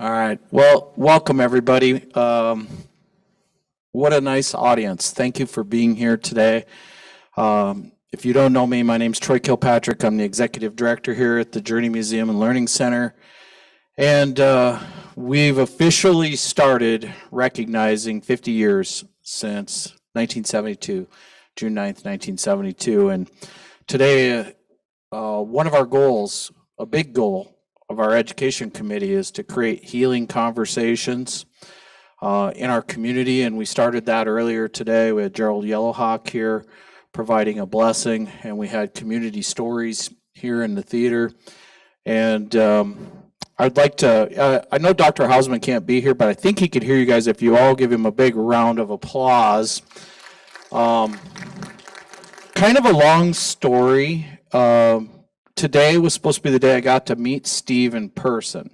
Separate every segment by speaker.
Speaker 1: All right. Well, welcome everybody. Um, what a nice audience. Thank you for being here today. Um, if you don't know me, my name's Troy Kilpatrick. I'm the executive director here at the Journey Museum and Learning Center. And uh, we've officially started recognizing 50 years since 1972, June 9th, 1972. And today, uh, one of our goals, a big goal, of our education committee is to create healing conversations uh, in our community. And we started that earlier today. We had Gerald Yellowhawk here providing a blessing, and we had community stories here in the theater. And um, I'd like to, uh, I know Dr. Hausmann can't be here, but I think he could hear you guys if you all give him a big round of applause. Um, kind of a long story. Um, today was supposed to be the day I got to meet Steve in person.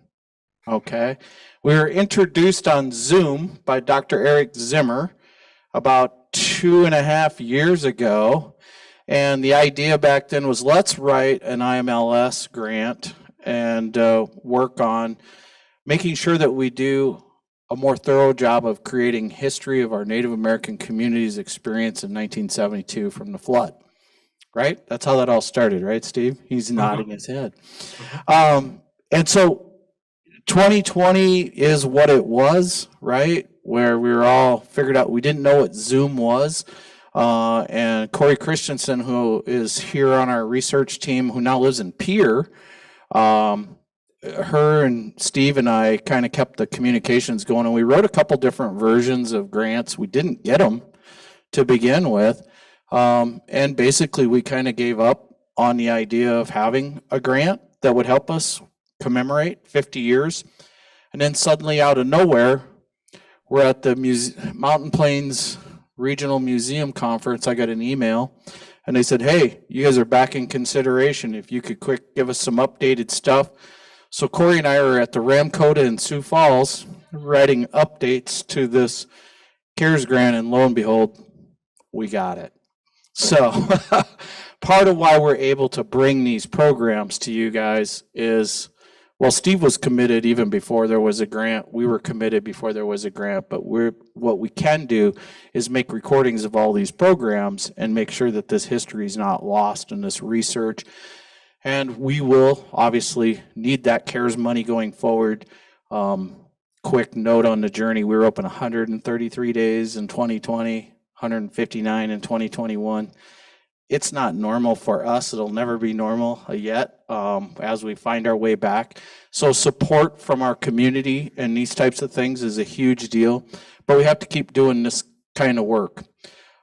Speaker 1: Okay. We were introduced on Zoom by Dr. Eric Zimmer about two and a half years ago. And the idea back then was let's write an IMLS grant and uh, work on making sure that we do a more thorough job of creating history of our Native American community's experience in 1972 from the flood right? That's how that all started, right, Steve? He's uh-huh. nodding his head. Um, and so 2020 is what it was, right? Where we were all figured out we didn't know what Zoom was. Uh, and Corey Christensen, who is here on our research team, who now lives in Pierre, um, her and Steve and I kind of kept the communications going, and we wrote a couple different versions of grants. We didn't get them to begin with, um, and basically, we kind of gave up on the idea of having a grant that would help us commemorate 50 years. And then suddenly, out of nowhere, we're at the Muse- Mountain Plains Regional Museum Conference. I got an email and they said, Hey, you guys are back in consideration. If you could quick give us some updated stuff. So Corey and I are at the Ramkota in Sioux Falls writing updates to this CARES grant, and lo and behold, we got it. So part of why we're able to bring these programs to you guys is well, Steve was committed even before there was a grant. We were committed before there was a grant, but we're what we can do is make recordings of all these programs and make sure that this history is not lost in this research. And we will obviously need that CARES money going forward. Um, quick note on the journey: we were open 133 days in 2020. 159 in 2021. It's not normal for us. It'll never be normal yet um, as we find our way back. So support from our community and these types of things is a huge deal, but we have to keep doing this kind of work.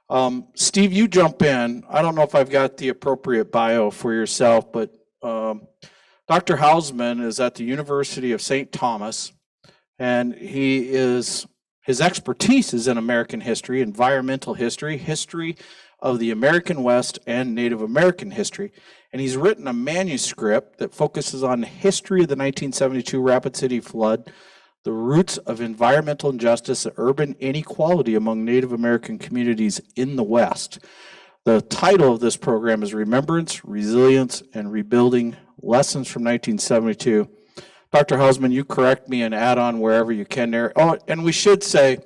Speaker 1: Um, Steve, you jump in. I don't know if I've got the appropriate bio for yourself, but um, Dr. Hausmann is at the University of St. Thomas, and he is his expertise is in American history, environmental history, history of the American West, and Native American history. And he's written a manuscript that focuses on the history of the 1972 Rapid City flood, the roots of environmental injustice and urban inequality among Native American communities in the West. The title of this program is Remembrance, Resilience, and Rebuilding Lessons from 1972 Dr. Hausmann, you correct me and add on wherever you can there. Oh, and we should say,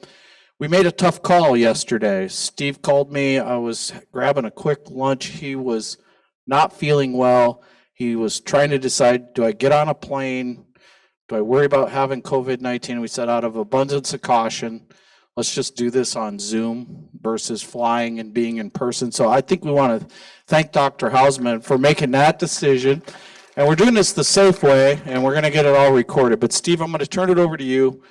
Speaker 1: we made a tough call yesterday. Steve called me. I was grabbing a quick lunch. He was not feeling well. He was trying to decide do I get on a plane? Do I worry about having COVID 19? We said, out of abundance of caution, let's just do this on Zoom versus flying and being in person. So I think we want to thank Dr. Hausmann for making that decision. And we're doing this the safe way, and we're going to get it all recorded. But Steve, I'm going to turn it over to you.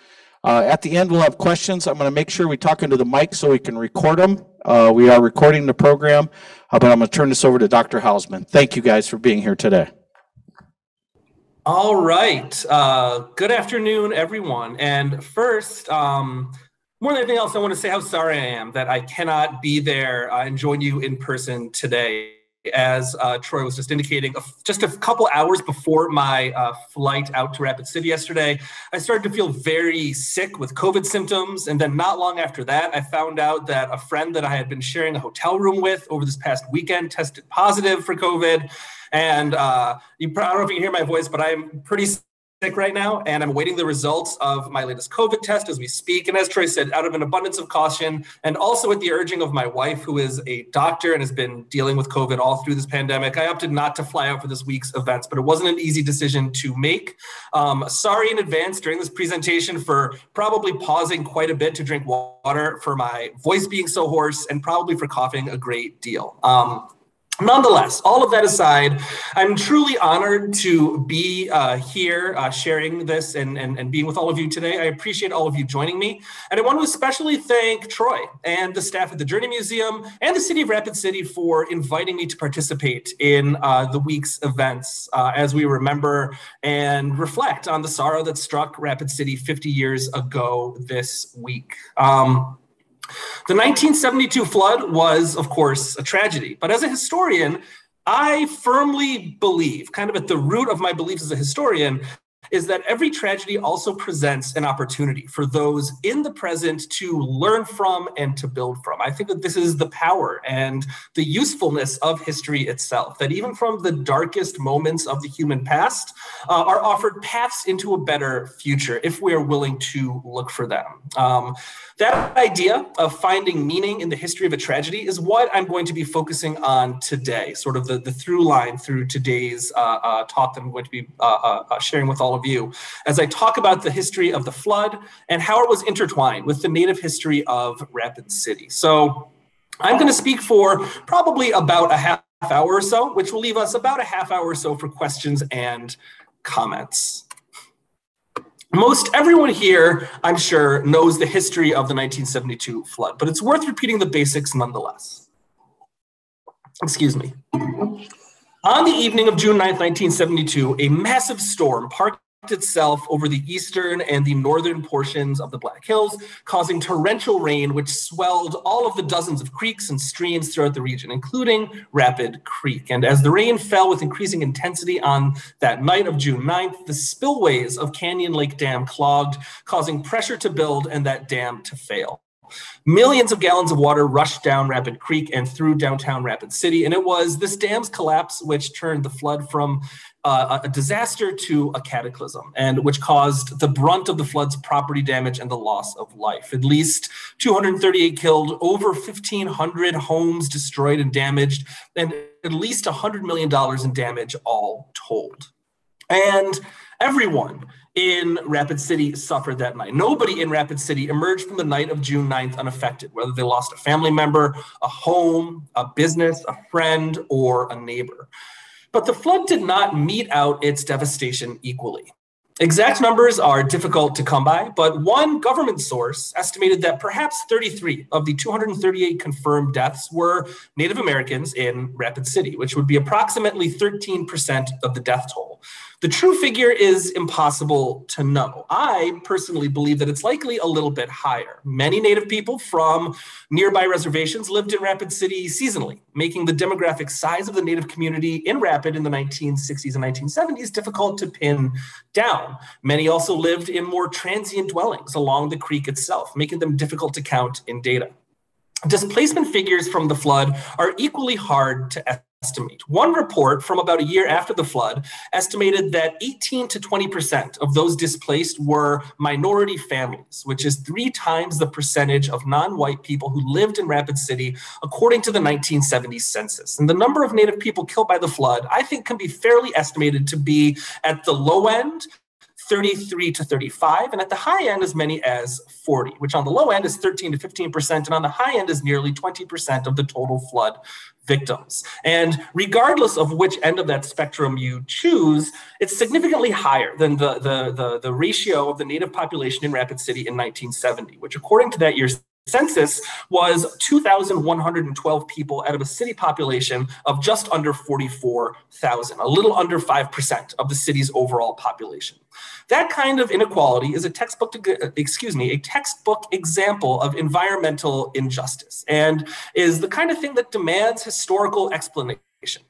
Speaker 1: Uh, at the end, we'll have questions. I'm going to make sure we talk into the mic so we can record them. Uh, we are recording the program, uh, but I'm going to turn this over to Dr. Hausmann. Thank you guys for being here today.
Speaker 2: All right. Uh, good afternoon, everyone. And first, um, more than anything else, I want to say how sorry I am that I cannot be there uh, and join you in person today as uh, Troy was just indicating, just a couple hours before my uh, flight out to Rapid City yesterday, I started to feel very sick with COVID symptoms. And then not long after that, I found out that a friend that I had been sharing a hotel room with over this past weekend tested positive for COVID. And uh, you, I don't know if you can hear my voice, but I'm pretty sick right now, and I'm waiting the results of my latest COVID test as we speak. And as Troy said, out of an abundance of caution, and also at the urging of my wife, who is a doctor and has been dealing with COVID all through this pandemic, I opted not to fly out for this week's events, but it wasn't an easy decision to make. Um, sorry in advance during this presentation for probably pausing quite a bit to drink water, for my voice being so hoarse, and probably for coughing a great deal. Um, Nonetheless, all of that aside, I'm truly honored to be uh, here uh, sharing this and, and, and being with all of you today. I appreciate all of you joining me. And I want to especially thank Troy and the staff at the Journey Museum and the City of Rapid City for inviting me to participate in uh, the week's events uh, as we remember and reflect on the sorrow that struck Rapid City 50 years ago this week. Um, the 1972 flood was, of course, a tragedy. But as a historian, I firmly believe, kind of at the root of my beliefs as a historian, is that every tragedy also presents an opportunity for those in the present to learn from and to build from. I think that this is the power and the usefulness of history itself, that even from the darkest moments of the human past uh, are offered paths into a better future if we are willing to look for them. Um, that idea of finding meaning in the history of a tragedy is what I'm going to be focusing on today, sort of the, the through line through today's uh, uh, talk that I'm going to be uh, uh, uh, sharing with all of you as I talk about the history of the flood and how it was intertwined with the native history of Rapid City. So I'm going to speak for probably about a half hour or so, which will leave us about a half hour or so for questions and comments. Most everyone here, I'm sure, knows the history of the 1972 flood, but it's worth repeating the basics nonetheless. Excuse me. On the evening of June 9, 1972, a massive storm parked itself over the eastern and the northern portions of the Black Hills, causing torrential rain, which swelled all of the dozens of creeks and streams throughout the region, including Rapid Creek. And as the rain fell with increasing intensity on that night of June 9th, the spillways of Canyon Lake Dam clogged, causing pressure to build and that dam to fail. Millions of gallons of water rushed down Rapid Creek and through downtown Rapid City. And it was this dam's collapse which turned the flood from uh, a disaster to a cataclysm, and which caused the brunt of the flood's property damage and the loss of life. At least 238 killed, over 1,500 homes destroyed and damaged, and at least $100 million in damage all told. And everyone in Rapid City suffered that night. Nobody in Rapid City emerged from the night of June 9th unaffected, whether they lost a family member, a home, a business, a friend, or a neighbor. But the flood did not mete out its devastation equally. Exact numbers are difficult to come by, but one government source estimated that perhaps 33 of the 238 confirmed deaths were Native Americans in Rapid City, which would be approximately 13% of the death toll. The true figure is impossible to know. I personally believe that it's likely a little bit higher. Many Native people from nearby reservations lived in Rapid City seasonally, making the demographic size of the Native community in Rapid in the 1960s and 1970s difficult to pin down. Many also lived in more transient dwellings along the creek itself, making them difficult to count in data. Displacement figures from the flood are equally hard to estimate estimate. One report from about a year after the flood estimated that 18 to 20% of those displaced were minority families, which is three times the percentage of non white people who lived in Rapid City, according to the 1970 census. And the number of Native people killed by the flood, I think, can be fairly estimated to be at the low end 33 to 35, and at the high end, as many as 40, which on the low end is 13 to 15%, and on the high end is nearly 20% of the total flood victims. And regardless of which end of that spectrum you choose, it's significantly higher than the, the, the, the ratio of the native population in Rapid City in 1970, which according to that year's census was 2,112 people out of a city population of just under 44,000, a little under 5% of the city's overall population. That kind of inequality is a textbook, excuse me, a textbook example of environmental injustice and is the kind of thing that demands historical explanation.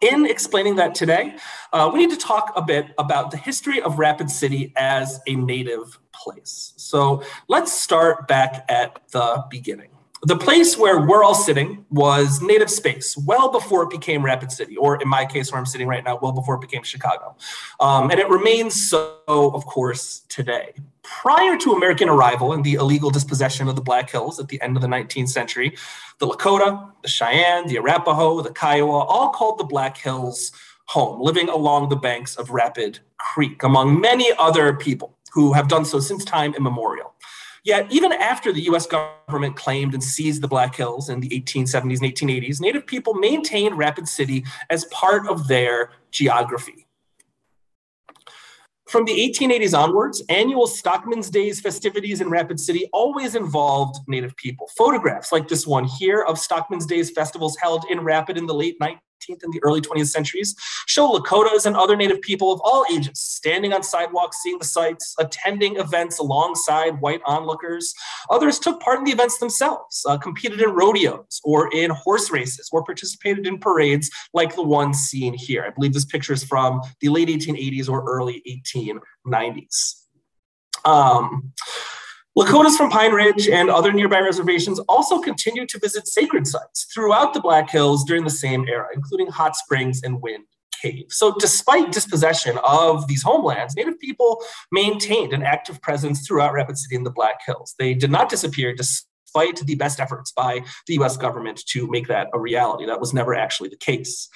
Speaker 2: In explaining that today, uh, we need to talk a bit about the history of Rapid City as a native place. So let's start back at the beginning. the place where we're all sitting was native space well before it became Rapid City, or in my case, where I'm sitting right now, well before it became Chicago. Um, and it remains so, of course, today. Prior to American arrival and the illegal dispossession of the Black Hills at the end of the 19th century, the Lakota, the Cheyenne, the Arapaho, the Kiowa all called the Black Hills home, living along the banks of Rapid Creek, among many other people who have done so since time immemorial. Yet, even after the US government claimed and seized the Black Hills in the 1870s and 1880s, Native people maintained Rapid City as part of their geography. From the 1880s onwards, annual Stockman's Days festivities in Rapid City always involved Native people. Photographs like this one here of Stockman's Days festivals held in Rapid in the late 19th and the early 20th centuries show Lakotas and other Native people of all ages standing on sidewalks, seeing the sights, attending events alongside white onlookers. Others took part in the events themselves, uh, competed in rodeos or in horse races, or participated in parades like the one seen here. I believe this picture is from the late 1880s or early 1890s. Um, Lakotas from Pine Ridge and other nearby reservations also continued to visit sacred sites throughout the Black Hills during the same era, including hot springs and wind cave. So despite dispossession of these homelands, Native people maintained an active presence throughout Rapid City and the Black Hills. They did not disappear despite the best efforts by the US government to make that a reality. That was never actually the case.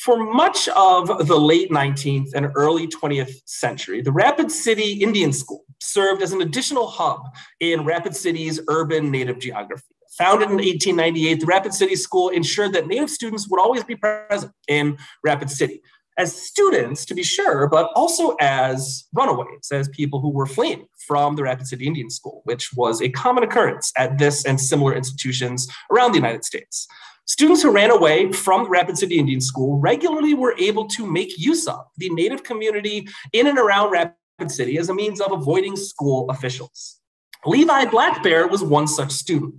Speaker 2: For much of the late 19th and early 20th century, the Rapid City Indian School served as an additional hub in Rapid City's urban native geography. Founded in 1898, the Rapid City School ensured that Native students would always be present in Rapid City as students, to be sure, but also as runaways, as people who were fleeing from the Rapid City Indian School, which was a common occurrence at this and similar institutions around the United States. Students who ran away from the Rapid City Indian School regularly were able to make use of the Native community in and around Rapid City as a means of avoiding school officials. Levi Black Bear was one such student.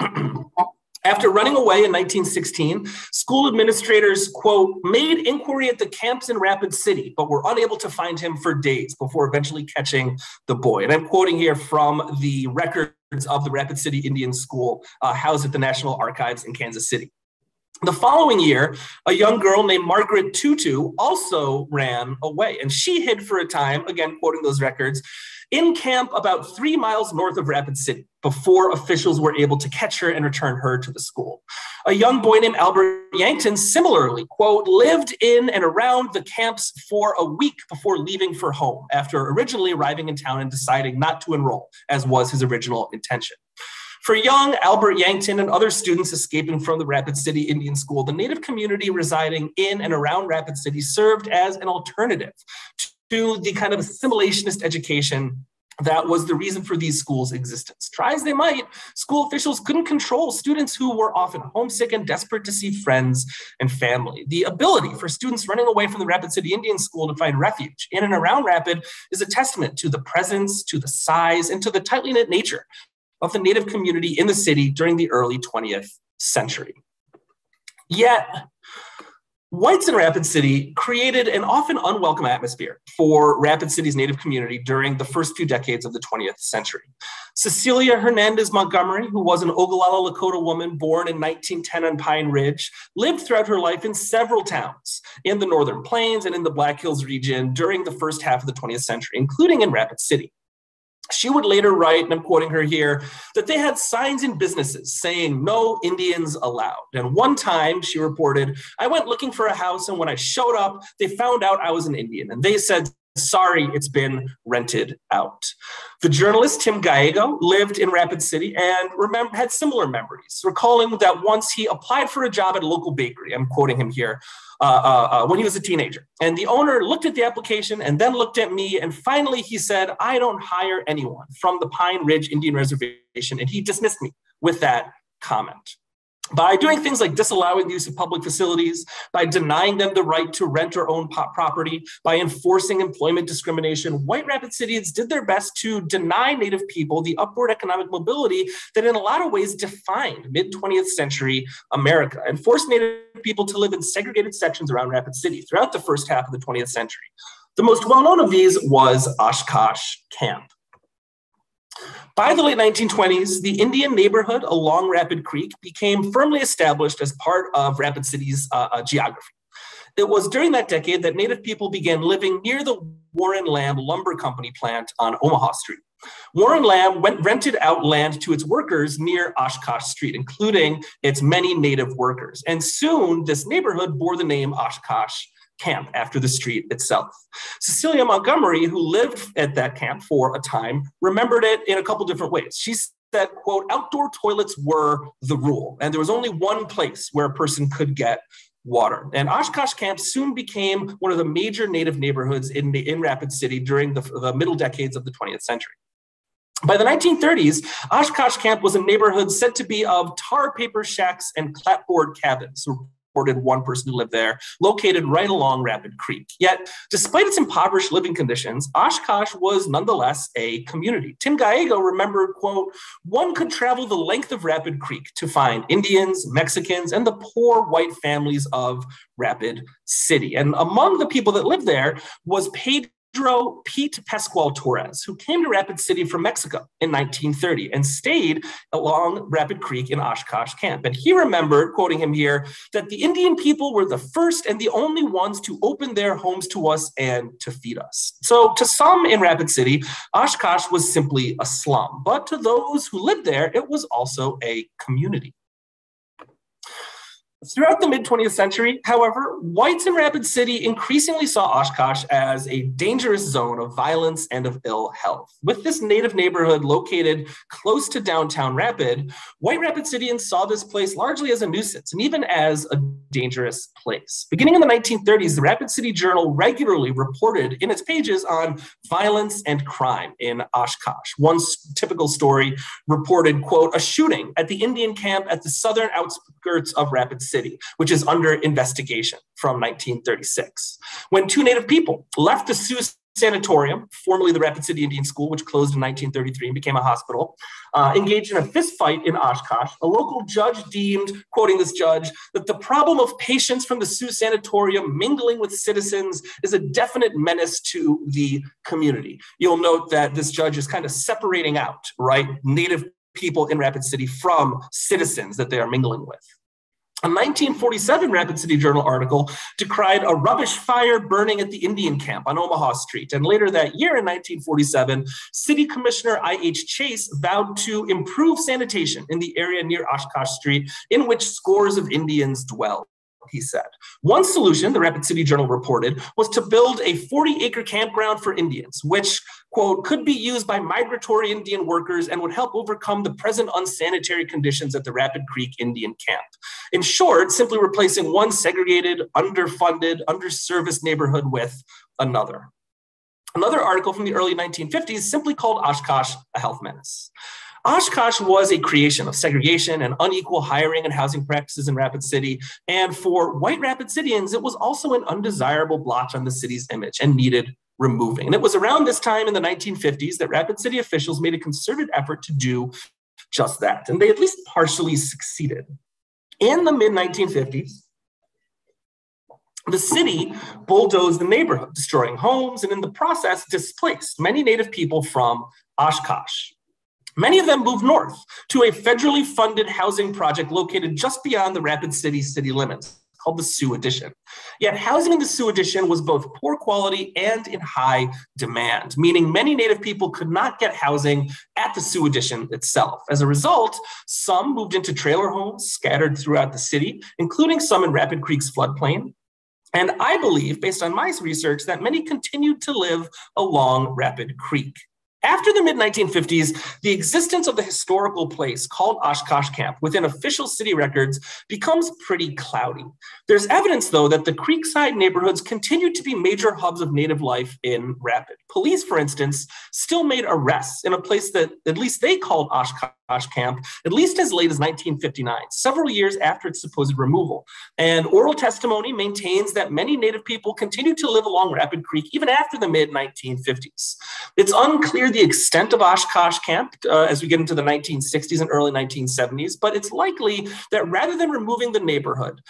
Speaker 2: After running away in 1916, school administrators, quote, made inquiry at the camps in Rapid City, but were unable to find him for days before eventually catching the boy. And I'm quoting here from the records of the Rapid City Indian School uh, housed at the National Archives in Kansas City. The following year, a young girl named Margaret Tutu also ran away, and she hid for a time, again, quoting those records, in camp about three miles north of Rapid City before officials were able to catch her and return her to the school. A young boy named Albert Yankton similarly, quote, lived in and around the camps for a week before leaving for home after originally arriving in town and deciding not to enroll, as was his original intention. For young Albert Yankton and other students escaping from the Rapid City Indian School, the Native community residing in and around Rapid City served as an alternative to the kind of assimilationist education that was the reason for these schools' existence. Try as they might, school officials couldn't control students who were often homesick and desperate to see friends and family. The ability for students running away from the Rapid City Indian School to find refuge in and around Rapid is a testament to the presence, to the size, and to the tightly knit nature of the Native community in the city during the early 20th century. Yet, Whites in Rapid City created an often unwelcome atmosphere for Rapid City's Native community during the first few decades of the 20th century. Cecilia Hernandez Montgomery, who was an Oglala Lakota woman born in 1910 on Pine Ridge, lived throughout her life in several towns in the Northern Plains and in the Black Hills region during the first half of the 20th century, including in Rapid City. She would later write, and I'm quoting her here, that they had signs in businesses saying no Indians allowed. And one time she reported, I went looking for a house, and when I showed up, they found out I was an Indian. And they said, sorry, it's been rented out. The journalist Tim Giago lived in Rapid City and remember, had similar memories, recalling that once he applied for a job at a local bakery. I'm quoting him here. Uh, uh, uh, when he was a teenager. And the owner looked at the application and then looked at me. And finally, he said, I don't hire anyone from the Pine Ridge Indian Reservation. And he dismissed me with that comment by doing things like disallowing the use of public facilities, by denying them the right to rent or own property, by enforcing employment discrimination, White Rapid Cities did their best to deny Native people the upward economic mobility that in a lot of ways defined mid 20th century America and forced Native people to live in segregated sections around Rapid City throughout the first half of the 20th century. The most well known of these was Oshkosh Camp. By the late 1920s, the Indian neighborhood along Rapid Creek became firmly established as part of Rapid City's uh, uh, geography. It was during that decade that Native people began living near the Warren Lamb Lumber Company plant on Omaha Street. Warren Lamb went, rented out land to its workers near Oshkosh Street, including its many Native workers. And soon, this neighborhood bore the name Oshkosh Camp after the street itself. Cecilia Montgomery, who lived at that camp for a time, remembered it in a couple different ways. She said, quote, outdoor toilets were the rule, and there was only one place where a person could get water. And Oshkosh Camp soon became one of the major native neighborhoods in, in Rapid City during the, the middle decades of the 20th century. By the 1930s, Oshkosh Camp was a neighborhood said to be of tar paper shacks and clapboard cabins, reported one person who lived there, located right along Rapid Creek. Yet, despite its impoverished living conditions, Oshkosh was nonetheless a community. Tim Giago remembered, quote, one could travel the length of Rapid Creek to find Indians, Mexicans, and the poor white families of Rapid City. And among the people that lived there was paid Pedro Pete Pascual Torres, who came to Rapid City from Mexico in 1930 and stayed along Rapid Creek in Oshkosh Camp. And he remembered, quoting him here, that the Indian people were the first and the only ones to open their homes to us and to feed us. So to some in Rapid City, Oshkosh was simply a slum. But to those who lived there, it was also a community. Throughout the mid 20th century, however, whites in Rapid City increasingly saw Oshkosh as a dangerous zone of violence and of ill health. With this native neighborhood located close to downtown Rapid, white Rapid Cityans saw this place largely as a nuisance and even as a dangerous place. Beginning in the 1930s, the Rapid City Journal regularly reported in its pages on violence and crime in Oshkosh. One typical story reported, quote, a shooting at the Indian camp at the southern outskirts of Rapid City City, which is under investigation from 1936. When two Native people left the Sioux Sanatorium, formerly the Rapid City Indian School, which closed in 1933 and became a hospital, uh, engaged in a fistfight in Oshkosh. A local judge deemed, quoting this judge, that the problem of patients from the Sioux Sanatorium mingling with citizens is a definite menace to the community. You'll note that this judge is kind of separating out, right, Native people in Rapid City from citizens that they are mingling with. A 1947 Rapid City Journal article decried a rubbish fire burning at the Indian camp on Omaha Street. And later that year in 1947, City Commissioner I.H. Chase vowed to improve sanitation in the area near Oshkosh Street, in which scores of Indians dwell he said. One solution, the Rapid City Journal reported, was to build a 40 acre campground for Indians, which, quote, could be used by migratory Indian workers and would help overcome the present unsanitary conditions at the Rapid Creek Indian camp. In short, simply replacing one segregated, underfunded, underserviced neighborhood with another. Another article from the early 1950s simply called Oshkosh a health menace. Oshkosh was a creation of segregation and unequal hiring and housing practices in Rapid City. And for white Rapid Cityans, it was also an undesirable blotch on the city's image and needed removing. And it was around this time in the 1950s that Rapid City officials made a concerted effort to do just that. And they at least partially succeeded. In the mid 1950s, the city bulldozed the neighborhood, destroying homes and in the process displaced many Native people from Oshkosh. Many of them moved north to a federally funded housing project located just beyond the Rapid City city limits called the Sioux Addition. Yet housing in the Sioux Addition was both poor quality and in high demand, meaning many Native people could not get housing at the Sioux Addition itself. As a result, some moved into trailer homes scattered throughout the city, including some in Rapid Creek's floodplain. And I believe, based on my research, that many continued to live along Rapid Creek. After the mid 1950s, the existence of the historical place called Oshkosh Camp within official city records becomes pretty cloudy. There's evidence, though, that the Creekside neighborhoods continued to be major hubs of native life in Rapid. Police, for instance, still made arrests in a place that at least they called Oshkosh Camp, at least as late as 1959, several years after its supposed removal. And oral testimony maintains that many native people continued to live along Rapid Creek even after the mid 1950s. It's unclear the extent of Oshkosh Camp uh, as we get into the 1960s and early 1970s, but it's likely that rather than removing the neighborhood,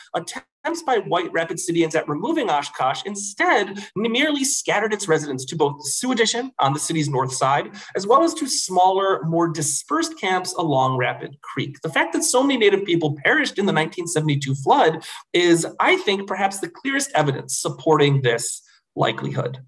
Speaker 2: attempts by white Rapid Cityans at removing Oshkosh instead merely scattered its residents to both the Sioux Addition on the city's north side, as well as to smaller, more dispersed camps along Rapid Creek. The fact that so many Native people perished in the 1972 flood is, I think, perhaps the clearest evidence supporting this likelihood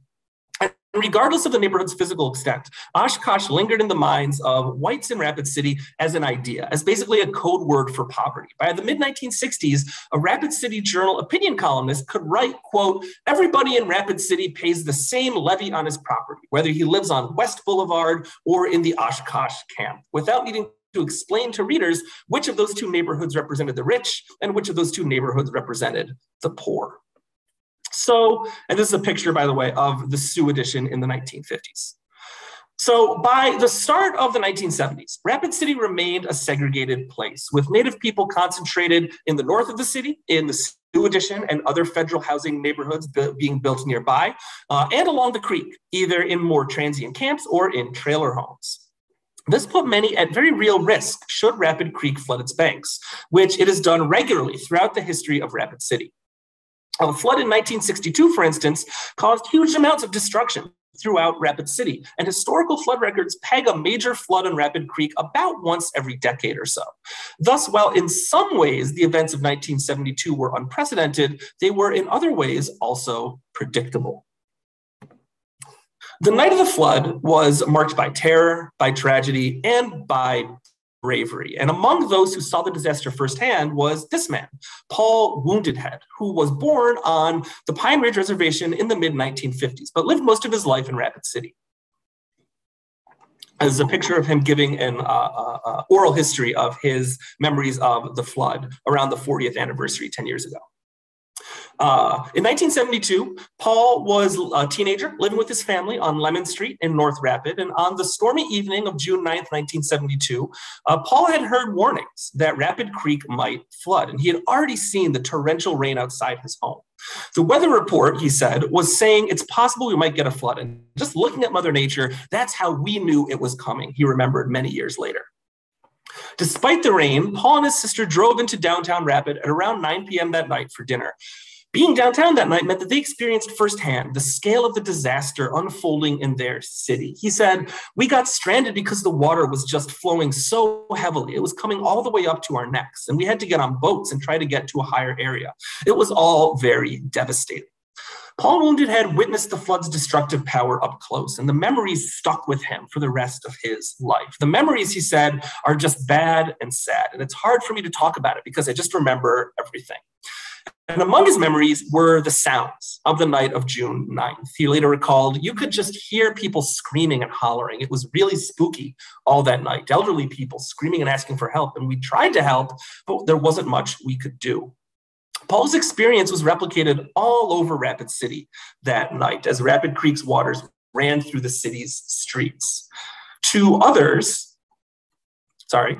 Speaker 2: regardless of the neighborhood's physical extent, Oshkosh lingered in the minds of whites in Rapid City as an idea, as basically a code word for poverty. By the mid 1960s, a Rapid City Journal opinion columnist could write, quote, everybody in Rapid City pays the same levy on his property, whether he lives on West Boulevard or in the Oshkosh camp, without needing to explain to readers which of those two neighborhoods represented the rich and which of those two neighborhoods represented the poor. So, and this is a picture, by the way, of the Sioux Addition in the 1950s. So by the start of the 1970s, Rapid City remained a segregated place with Native people concentrated in the north of the city, in the Sioux Addition and other federal housing neighborhoods being built nearby, uh, and along the creek, either in more transient camps or in trailer homes. This put many at very real risk should Rapid Creek flood its banks, which it has done regularly throughout the history of Rapid City. A flood in 1962, for instance, caused huge amounts of destruction throughout Rapid City. And historical flood records peg a major flood in Rapid Creek about once every decade or so. Thus, while in some ways the events of 1972 were unprecedented, they were in other ways also predictable. The night of the flood was marked by terror, by tragedy, and by bravery. And among those who saw the disaster firsthand was this man, Paul Wounded Head, who was born on the Pine Ridge Reservation in the mid 1950s, but lived most of his life in Rapid City. As a picture of him giving an uh, uh, uh oral history of his memories of the flood around the 40th anniversary 10 years ago. Uh, in 1972, Paul was a teenager living with his family on Lemon Street in North Rapid. And on the stormy evening of June 9th, 1972, uh, Paul had heard warnings that Rapid Creek might flood. And he had already seen the torrential rain outside his home. The weather report, he said, was saying it's possible we might get a flood. And just looking at Mother Nature, that's how we knew it was coming, he remembered many years later. Despite the rain, Paul and his sister drove into downtown Rapid at around 9 p.m. that night for dinner. Being downtown that night meant that they experienced firsthand the scale of the disaster unfolding in their city. He said, We got stranded because the water was just flowing so heavily. It was coming all the way up to our necks, and we had to get on boats and try to get to a higher area. It was all very devastating. Paul Wounded Head witnessed the flood's destructive power up close, and the memories stuck with him for the rest of his life. The memories, he said, are just bad and sad, and it's hard for me to talk about it because I just remember everything. And among his memories were the sounds of the night of June 9th. He later recalled, you could just hear people screaming and hollering. It was really spooky all that night. Elderly people screaming and asking for help. And we tried to help, but there wasn't much we could do. Paul's experience was replicated all over Rapid City that night as Rapid Creek's waters ran through the city's streets. To others, sorry,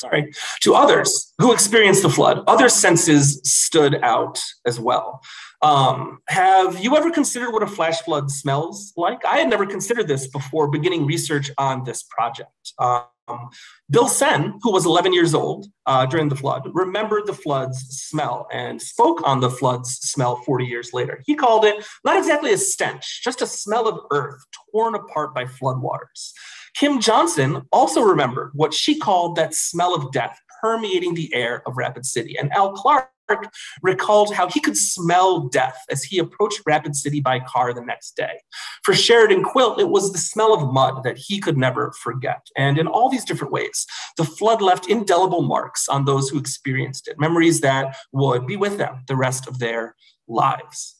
Speaker 2: sorry, to others who experienced the flood, other senses stood out as well. Um, have you ever considered what a flash flood smells like? I had never considered this before beginning research on this project. Um, Bill Sen, who was 11 years old uh, during the flood, remembered the flood's smell and spoke on the flood's smell 40 years later. He called it not exactly a stench, just a smell of earth torn apart by floodwaters. Kim Johnson also remembered what she called that smell of death permeating the air of Rapid City. And Al Clark recalled how he could smell death as he approached Rapid City by car the next day. For Sheridan Quilt, it was the smell of mud that he could never forget. And in all these different ways, the flood left indelible marks on those who experienced it, memories that would be with them the rest of their lives.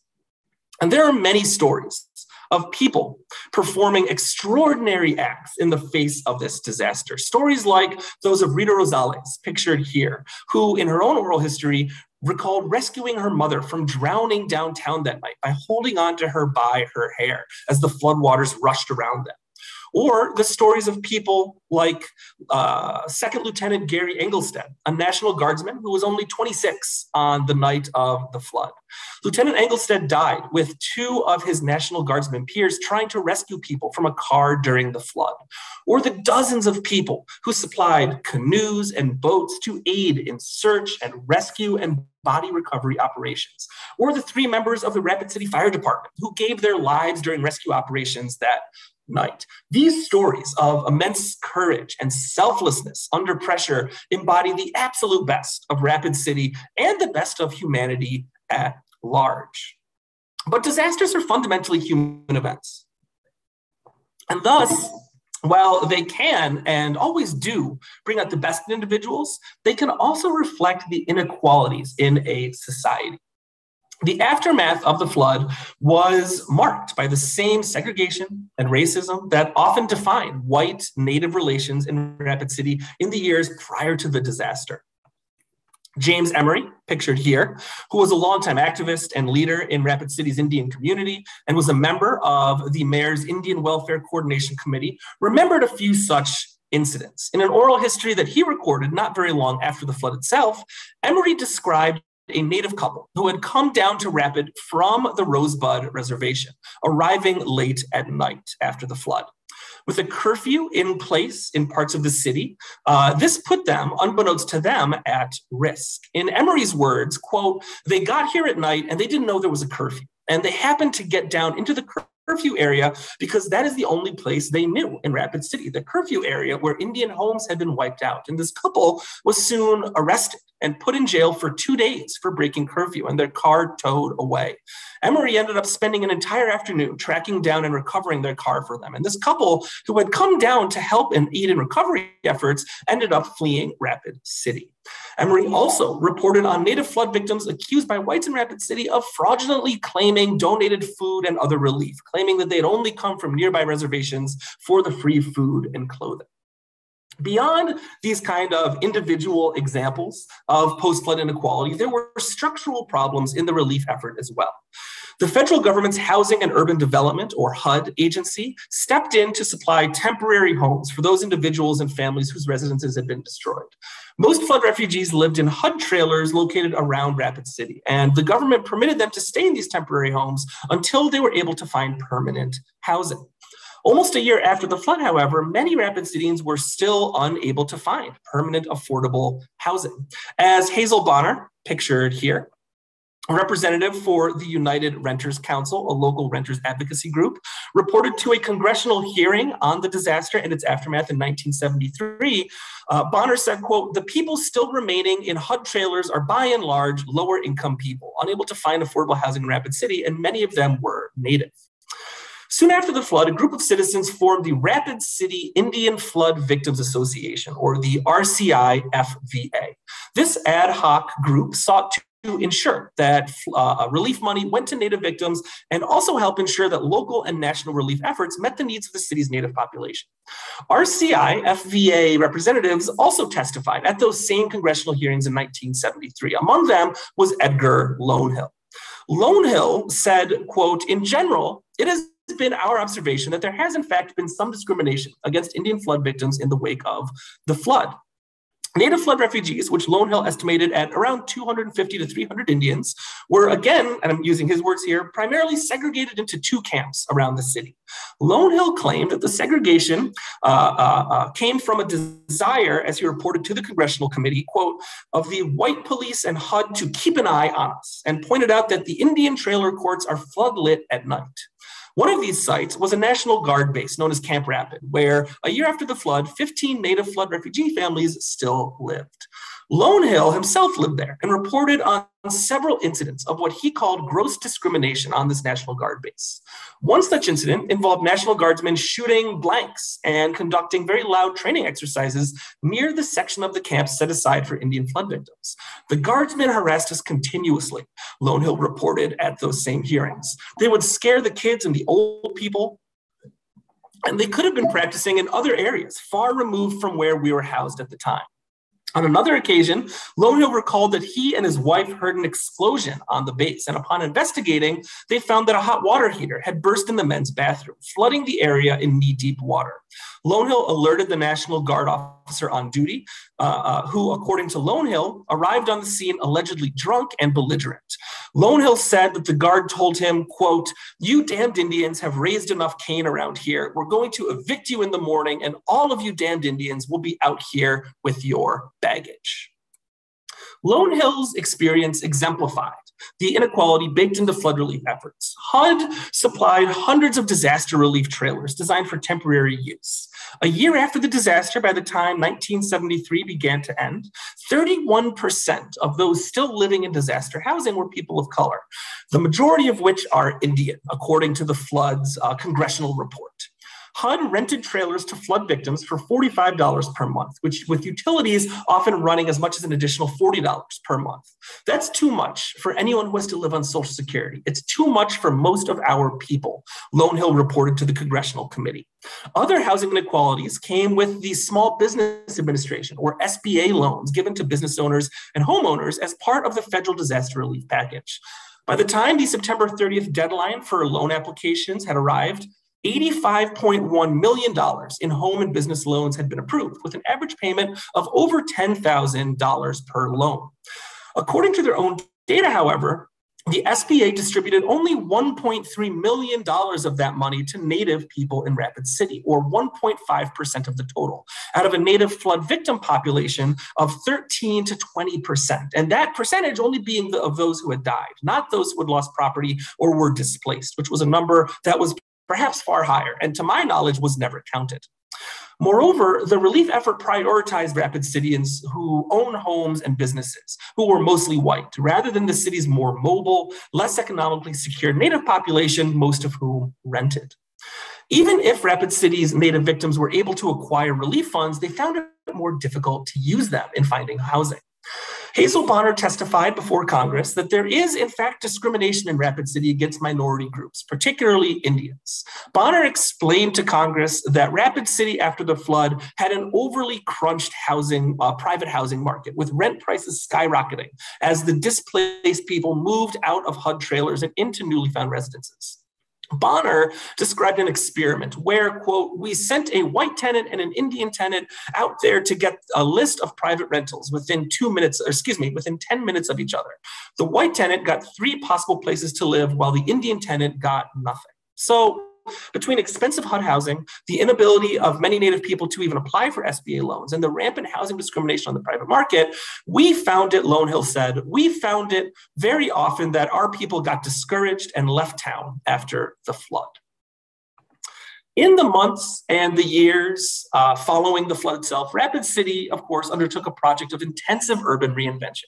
Speaker 2: And there are many stories of people performing extraordinary acts in the face of this disaster. Stories like those of Rita Rosales, pictured here, who in her own oral history recalled rescuing her mother from drowning downtown that night by holding on to her by her hair as the floodwaters rushed around them. Or the stories of people like uh, Second Lieutenant Gary Engelstad, a National Guardsman who was only 26 on the night of the flood. Lieutenant Engelstad died with two of his National Guardsmen peers trying to rescue people from a car during the flood, or the dozens of people who supplied canoes and boats to aid in search and rescue and body recovery operations, or the three members of the Rapid City Fire Department who gave their lives during rescue operations that night. These stories of immense courage and selflessness under pressure embody the absolute best of Rapid City and the best of humanity at large. But disasters are fundamentally human events. And thus, while they can and always do bring out the best in individuals, they can also reflect the inequalities in a society. The aftermath of the flood was marked by the same segregation and racism that often defined white native relations in Rapid City in the years prior to the disaster. James Emery, pictured here, who was a longtime activist and leader in Rapid City's Indian community and was a member of the mayor's Indian Welfare Coordination Committee, remembered a few such incidents. In an oral history that he recorded not very long after the flood itself, Emery described a native couple who had come down to Rapid from the Rosebud Reservation, arriving late at night after the flood with a curfew in place in parts of the city. Uh, this put them, unbeknownst to them, at risk. In Emery's words, quote, they got here at night and they didn't know there was a curfew. And they happened to get down into the curfew area because that is the only place they knew in Rapid City, the curfew area where Indian homes had been wiped out. And this couple was soon arrested and put in jail for two days for breaking curfew and their car towed away. Emery ended up spending an entire afternoon tracking down and recovering their car for them. And this couple, who had come down to help and aid in recovery efforts, ended up fleeing Rapid City. Emery also reported on native flood victims accused by whites in Rapid City of fraudulently claiming donated food and other relief, claiming that they had only come from nearby reservations for the free food and clothing. Beyond these kind of individual examples of post-flood inequality, there were structural problems in the relief effort as well. The federal government's Housing and Urban Development, or HUD agency, stepped in to supply temporary homes for those individuals and families whose residences had been destroyed. Most flood refugees lived in HUD trailers located around Rapid City, and the government permitted them to stay in these temporary homes until they were able to find permanent housing. Almost a year after the flood, however, many Rapid Cityans were still unable to find permanent affordable housing. As Hazel Bonner, pictured here, a representative for the United Renters Council, a local renters advocacy group, reported to a congressional hearing on the disaster and its aftermath in 1973. Uh, Bonner said, quote, the people still remaining in HUD trailers are by and large lower income people, unable to find affordable housing in Rapid City, and many of them were native. Soon after the flood, a group of citizens formed the Rapid City Indian Flood Victims Association, or the RCI FVA. This ad hoc group sought to to ensure that uh, relief money went to Native victims and also help ensure that local and national relief efforts met the needs of the city's Native population. RCI FVA representatives also testified at those same congressional hearings in 1973. Among them was Edgar Lonehill. Lonehill said, quote, in general, it has been our observation that there has in fact been some discrimination against Indian flood victims in the wake of the flood. Native flood refugees, which Lonehill estimated at around 250 to 300 Indians, were again, and I'm using his words here, primarily segregated into two camps around the city. Lonehill claimed that the segregation uh, uh, uh, came from a desire, as he reported to the congressional committee, quote, of the white police and HUD to keep an eye on us, and pointed out that the Indian trailer courts are floodlit at night. One of these sites was a National Guard base known as Camp Rapid, where a year after the flood, 15 native flood refugee families still lived. Lonehill himself lived there and reported on several incidents of what he called gross discrimination on this National Guard base. One such incident involved National Guardsmen shooting blanks and conducting very loud training exercises near the section of the camp set aside for Indian flood victims. The Guardsmen harassed us continuously, Lonehill reported at those same hearings. They would scare the kids and the old people and they could have been practicing in other areas far removed from where we were housed at the time. On another occasion, Lonehill recalled that he and his wife heard an explosion on the base, and upon investigating, they found that a hot water heater had burst in the men's bathroom, flooding the area in knee deep water. Lone Hill alerted the National Guard officer on duty, uh, uh, who, according to Lone Hill, arrived on the scene allegedly drunk and belligerent. Lone Hill said that the guard told him, quote, you damned Indians have raised enough Cain around here. We're going to evict you in the morning and all of you damned Indians will be out here with your baggage. Lone Hill's experience exemplified the inequality baked into flood relief efforts. HUD supplied hundreds of disaster relief trailers designed for temporary use. A year after the disaster, by the time 1973 began to end, 31% of those still living in disaster housing were people of color, the majority of which are Indian, according to the flood's uh, congressional report. HUD rented trailers to flood victims for $45 per month, which with utilities often running as much as an additional $40 per month. That's too much for anyone who has to live on Social Security. It's too much for most of our people, Lone Hill reported to the Congressional Committee. Other housing inequalities came with the Small Business Administration, or SBA loans given to business owners and homeowners as part of the federal disaster relief package. By the time the September 30th deadline for loan applications had arrived, $85.1 million in home and business loans had been approved, with an average payment of over $10,000 per loan. According to their own data, however, the SBA distributed only $1.3 million of that money to Native people in Rapid City, or 1.5% of the total, out of a Native flood victim population of 13 to 20%. And that percentage only being the, of those who had died, not those who had lost property or were displaced, which was a number that was perhaps far higher, and to my knowledge was never counted. Moreover, the relief effort prioritized Rapid Cityans who own homes and businesses, who were mostly white, rather than the city's more mobile, less economically secure native population, most of whom rented. Even if Rapid City's native victims were able to acquire relief funds, they found it more difficult to use them in finding housing. Hazel Bonner testified before Congress that there is, in fact, discrimination in Rapid City against minority groups, particularly Indians. Bonner explained to Congress that Rapid City, after the flood, had an overly crunched housing, uh, private housing market, with rent prices skyrocketing as the displaced people moved out of HUD trailers and into newly found residences. Bonner described an experiment where, quote, we sent a white tenant and an Indian tenant out there to get a list of private rentals within two minutes, or excuse me, within 10 minutes of each other. The white tenant got three possible places to live while the Indian tenant got nothing. So between expensive HUD housing, the inability of many Native people to even apply for SBA loans, and the rampant housing discrimination on the private market, we found it, Lone Hill said, we found it very often that our people got discouraged and left town after the flood. In the months and the years uh, following the flood itself, Rapid City, of course, undertook a project of intensive urban reinvention.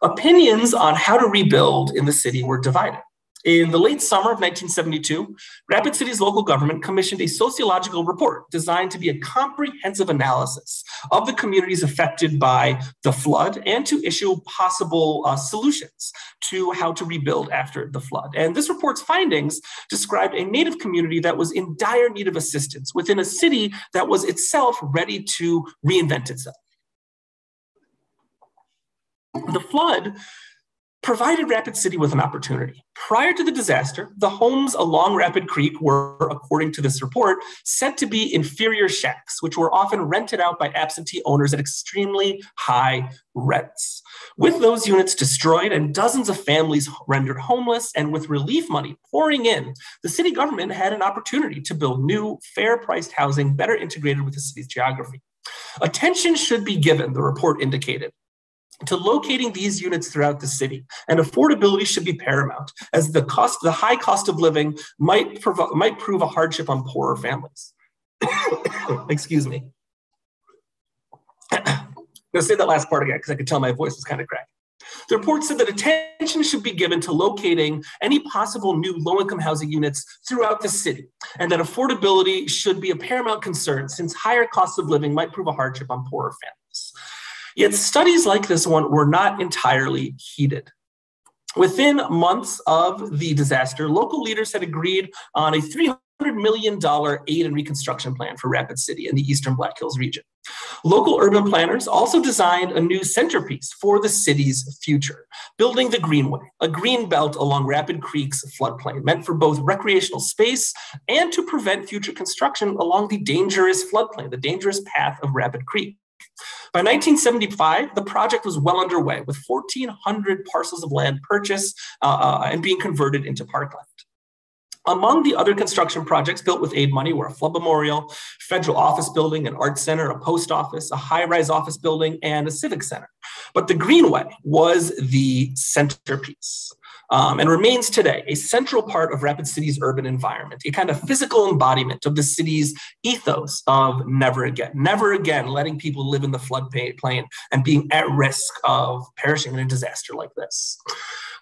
Speaker 2: Opinions on how to rebuild in the city were divided. In the late summer of 1972, Rapid City's local government commissioned a sociological report designed to be a comprehensive analysis of the communities affected by the flood and to issue possible uh, solutions to how to rebuild after the flood. And this report's findings described a Native community that was in dire need of assistance within a city that was itself ready to reinvent itself. The flood provided Rapid City with an opportunity. Prior to the disaster, the homes along Rapid Creek were, according to this report, said to be inferior shacks, which were often rented out by absentee owners at extremely high rents. With those units destroyed and dozens of families rendered homeless, and with relief money pouring in, the city government had an opportunity to build new, fair priced housing better integrated with the city's geography. Attention should be given, the report indicated, to locating these units throughout the city. And affordability should be paramount, as the cost, the high cost of living might, might prove a hardship on poorer families. Excuse me. I'm gonna say that last part again because I could tell my voice was kind of cracked. The report said that attention should be given to locating any possible new low income housing units throughout the city, and that affordability should be a paramount concern since higher costs of living might prove a hardship on poorer families. Yet studies like this one were not entirely heeded. Within months of the disaster, local leaders had agreed on a $300 million aid and reconstruction plan for Rapid City in the Eastern Black Hills region. Local urban planners also designed a new centerpiece for the city's future, building the Greenway, a green belt along Rapid Creek's floodplain, meant for both recreational space and to prevent future construction along the dangerous floodplain, the dangerous path of Rapid Creek. By 1975, the project was well underway with 1,400 parcels of land purchased uh, uh, and being converted into parkland. Among the other construction projects built with aid money were a flood memorial, federal office building, an art center, a post office, a high-rise office building, and a civic center. But the Greenway was the centerpiece. Um, and remains today a central part of Rapid City's urban environment, a kind of physical embodiment of the city's ethos of never again, never again letting people live in the floodplain and being at risk of perishing in a disaster like this.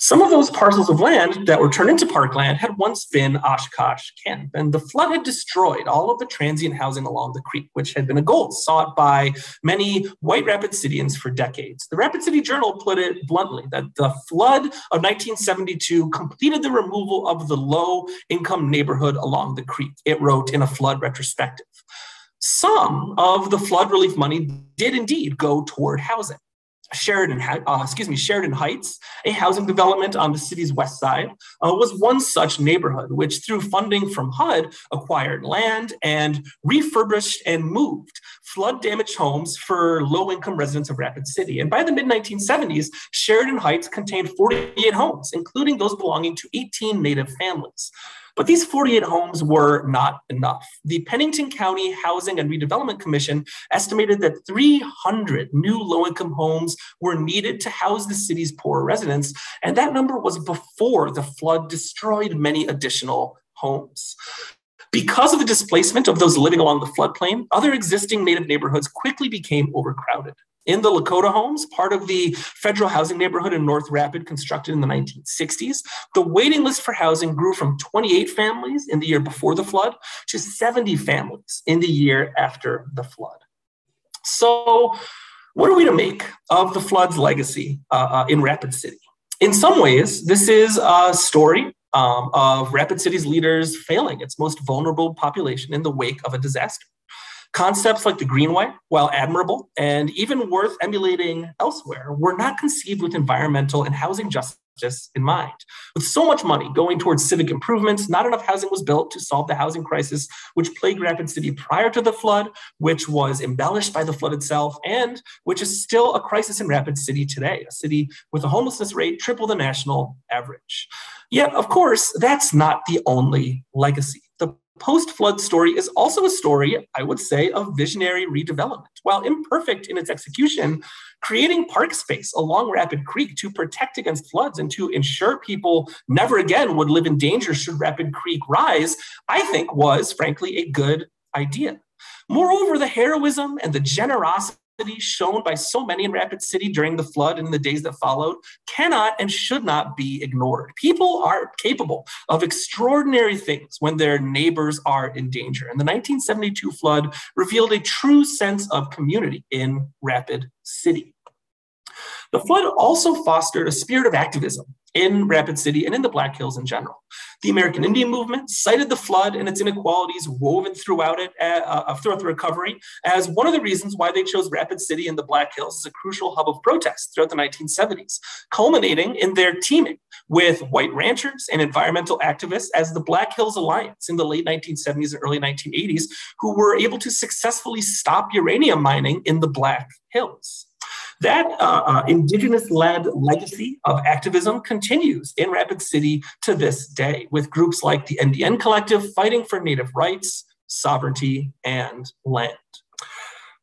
Speaker 2: Some of those parcels of land that were turned into parkland had once been Oshkosh Camp, and the flood had destroyed all of the transient housing along the creek, which had been a goal sought by many white Rapid Cityans for decades. The Rapid City Journal put it bluntly that the flood of 1972 completed the removal of the low income neighborhood along the creek, it wrote in a flood retrospective. Some of the flood relief money did indeed go toward housing. Sheridan, uh, excuse me, Sheridan Heights, a housing development on the city's west side, uh, was one such neighborhood, which through funding from HUD acquired land and refurbished and moved flood damaged homes for low income residents of Rapid City. And by the mid 1970s, Sheridan Heights contained 48 homes, including those belonging to 18 Native families. But these 48 homes were not enough. The Pennington County Housing and Redevelopment Commission estimated that 300 new low income homes were needed to house the city's poor residents. And that number was before the flood destroyed many additional homes. Because of the displacement of those living along the floodplain, other existing native neighborhoods quickly became overcrowded in the Lakota homes, part of the federal housing neighborhood in North Rapid, constructed in the 1960s. The waiting list for housing grew from 28 families in the year before the flood to 70 families in the year after the flood. So, what are we to make of the flood's legacy uh, uh, in Rapid City? In some ways, this is a story um, of Rapid City's leaders failing its most vulnerable population in the wake of a disaster. Concepts like the Greenway, while admirable and even worth emulating elsewhere, were not conceived with environmental and housing justice in mind. With so much money going towards civic improvements, not enough housing was built to solve the housing crisis which plagued Rapid City prior to the flood, which was embellished by the flood itself, and which is still a crisis in Rapid City today, a city with a homelessness rate triple the national average. Yet, of course, that's not the only legacy. Post flood story is also a story, I would say, of visionary redevelopment. While imperfect in its execution, creating park space along Rapid Creek to protect against floods and to ensure people never again would live in danger should Rapid Creek rise, I think was, frankly, a good idea. Moreover, the heroism and the generosity shown by so many in Rapid City during the flood and the days that followed cannot and should not be ignored. People are capable of extraordinary things when their neighbors are in danger. And the 1972 flood revealed a true sense of community in Rapid City. The flood also fostered a spirit of activism in Rapid City and in the Black Hills in general. The American Indian movement cited the flood and its inequalities woven throughout it, uh, uh, throughout the recovery, as one of the reasons why they chose Rapid City and the Black Hills as a crucial hub of protest throughout the 1970s, culminating in their teaming with white ranchers and environmental activists as the Black Hills Alliance in the late 1970s and early 1980s, who were able to successfully stop uranium mining in the Black Hills. That uh, uh, indigenous led legacy of activism continues in Rapid City to this day, with groups like the NDN Collective fighting for Native rights, sovereignty, and land.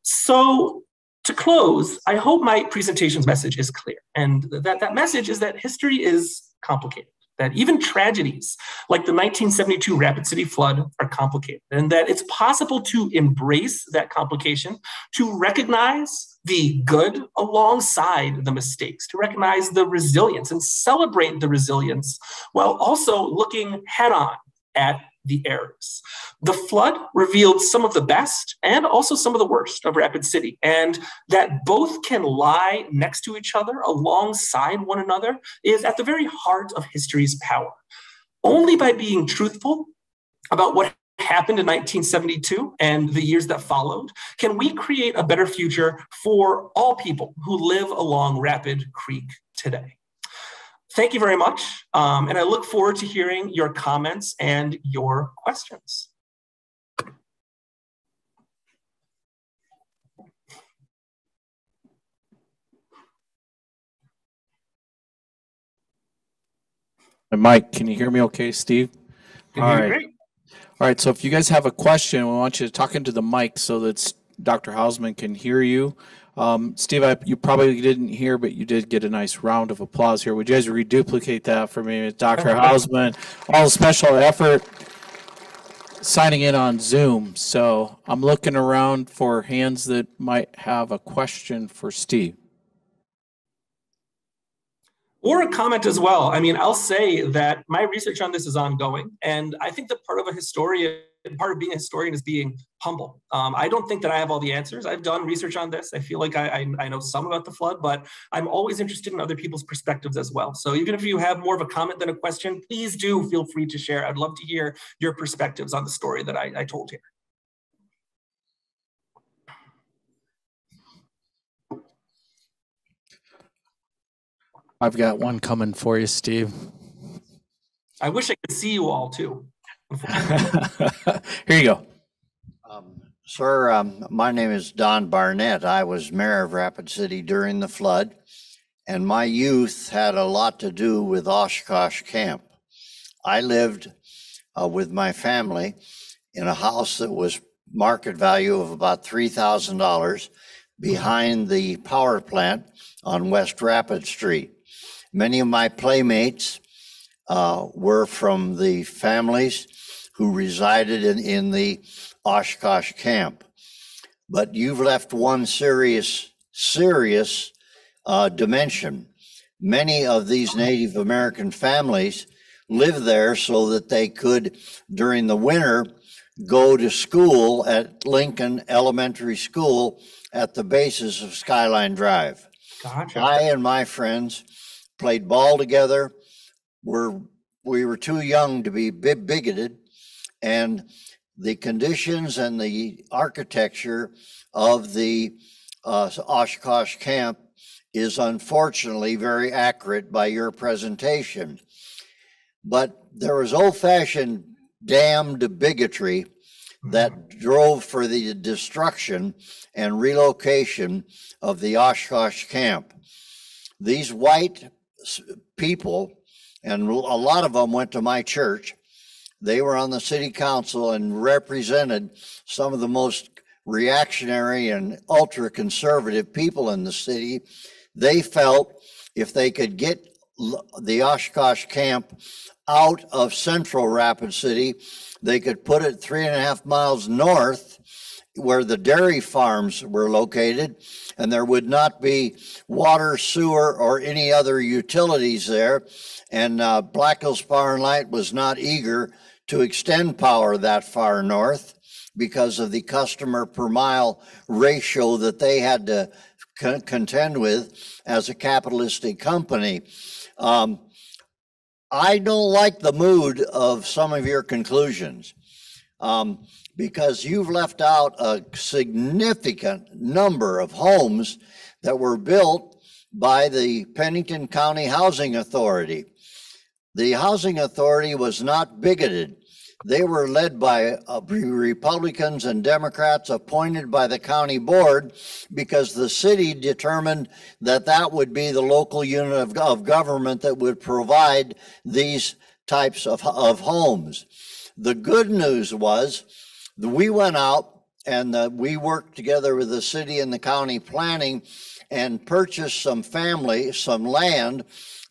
Speaker 2: So, to close, I hope my presentation's message is clear. And that, that message is that history is complicated that even tragedies like the 1972 Rapid City flood are complicated, and that it's possible to embrace that complication, to recognize the good alongside the mistakes, to recognize the resilience and celebrate the resilience while also looking head on at the errors. The flood revealed some of the best and also some of the worst of Rapid City, and that both can lie next to each other alongside one another is at the very heart of history's power. Only by being truthful about what happened in 1972 and the years that followed, can we create a better future for all people who live along Rapid Creek today? Thank you very much, um, and I look forward to hearing your comments and your questions.
Speaker 1: And Mike, can you hear me okay, Steve?
Speaker 2: Can
Speaker 1: All
Speaker 2: you
Speaker 1: right.
Speaker 2: agree?
Speaker 1: All right, so if you guys have a question, we want you to talk into the mic so that Dr. Hausmann can hear you. Um, Steve, I, you probably didn't hear, but you did get a nice round of applause here. Would you guys reduplicate that for me? Dr. Hausmann, all the special effort signing in on Zoom. So I'm looking around for hands that might have a question for Steve.
Speaker 2: or a comment as well. I mean, I'll say that my research on this is ongoing, and I think that part of a historian, part of being a historian, is being humble. Um, I don't think that I have all the answers. I've done research on this. I feel like I, I, I know some about the flood, but I'm always interested in other people's perspectives as well. So even if you have more of a comment than a question, please do feel free to share. I'd love to hear your perspectives on the story that I, I told here.
Speaker 1: I've got one coming for you, Steve.
Speaker 2: I wish I could see you all too.
Speaker 1: Here you go.
Speaker 3: Um, Sir, um, my name is Don Barnett. I was mayor of Rapid City during the flood, and my youth had a lot to do with Oshkosh Camp. I lived uh, with my family in a house that was market value of about $3,000 behind the power plant on West Rapid Street. Many of my playmates uh, were from the families who resided in, in the Oshkosh camp. But you've left one serious, serious uh, dimension. Many of these Native American families live there so that they could, during the winter, go to school at Lincoln Elementary School at the basis of Skyline Drive.
Speaker 2: Gotcha.
Speaker 3: I and my friends played ball together. We're, we were too young to be bigoted. And the conditions and the architecture of the uh, Oshkosh camp is unfortunately very accurate by your presentation. But there was old fashioned damned bigotry that drove for the destruction and relocation of the Oshkosh camp. These white people, and a lot of them went to my church, they were on the city council and represented some of the most reactionary and ultra conservative people in the city. They felt if they could get the Oshkosh camp out of central Rapid City, they could put it three and a half miles north where the dairy farms were located, and there would not be water, sewer, or any other utilities there. And uh, Black Hills Power and Light was not eager to extend power that far north because of the customer per mile ratio that they had to con- contend with as a capitalistic company. Um, I don't like the mood of some of your conclusions um, because you've left out a significant number of homes that were built by the Pennington County Housing Authority. The Housing Authority was not bigoted. They were led by uh, Republicans and Democrats appointed by the county board because the city determined that that would be the local unit of, of government that would provide these types of, of homes. The good news was that we went out and uh, we worked together with the city and the county planning and purchased some family, some land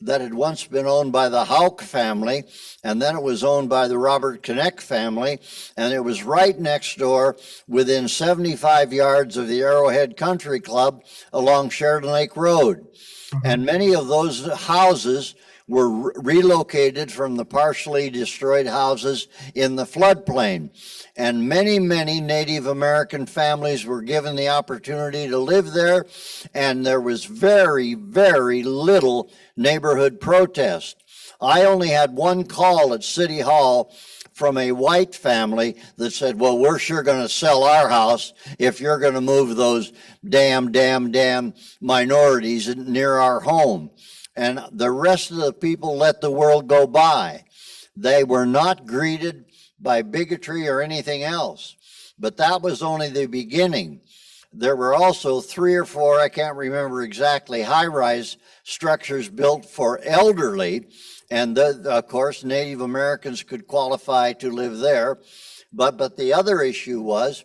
Speaker 3: that had once been owned by the Hauk family, and then it was owned by the Robert Connect family, and it was right next door within 75 yards of the Arrowhead Country Club along Sheridan Lake Road. Mm-hmm. And many of those houses were re- relocated from the partially destroyed houses in the floodplain. And many, many Native American families were given the opportunity to live there, and there was very, very little neighborhood protest. I only had one call at City Hall from a white family that said, well, we're sure going to sell our house if you're going to move those damn, damn, damn minorities near our home. And the rest of the people let the world go by. They were not greeted by bigotry or anything else. But that was only the beginning. There were also three or four, I can't remember exactly, high rise structures built for elderly. And the, of course, Native Americans could qualify to live there. But, but the other issue was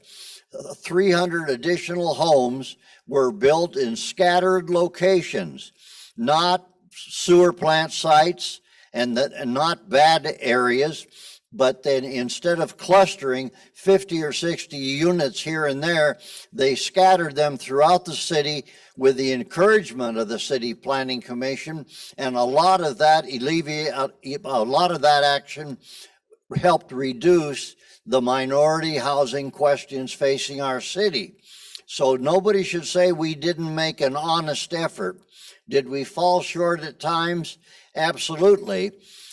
Speaker 3: uh, 300 additional homes were built in scattered locations, not sewer plant sites and, that, and not bad areas, but then instead of clustering 50 or 60 units here and there, they scattered them throughout the city with the encouragement of the city planning commission. And a lot of that alleviate, a lot of that action helped reduce the minority housing questions facing our city. So nobody should say we didn't make an honest effort. Did we fall short at times? Absolutely.